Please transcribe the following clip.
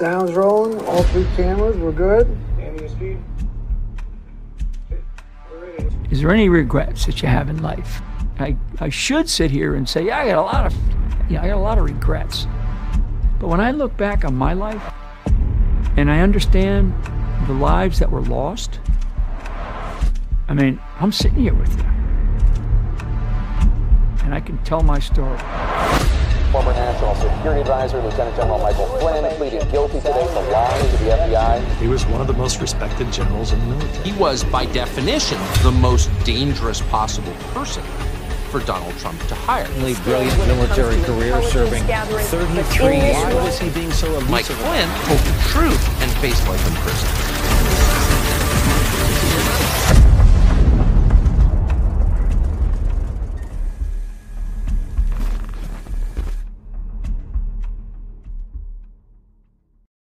Sounds rolling. All three cameras. We're good. Is there any regrets that you have in life? I, I should sit here and say, yeah, I got a lot of, yeah, I got a lot of regrets. But when I look back on my life and I understand the lives that were lost, I mean, I'm sitting here with you. And I can tell my story. Former National Security Advisor Lieutenant General Michael Flynn pleaded guilty today to lying to the FBI. He was one of the most respected generals in the military. He was, by definition, the most dangerous possible person for Donald Trump to hire. Brilliant military career serving 33 years. Why was he being so elusive? Mike Flynn told the truth and faced life in prison.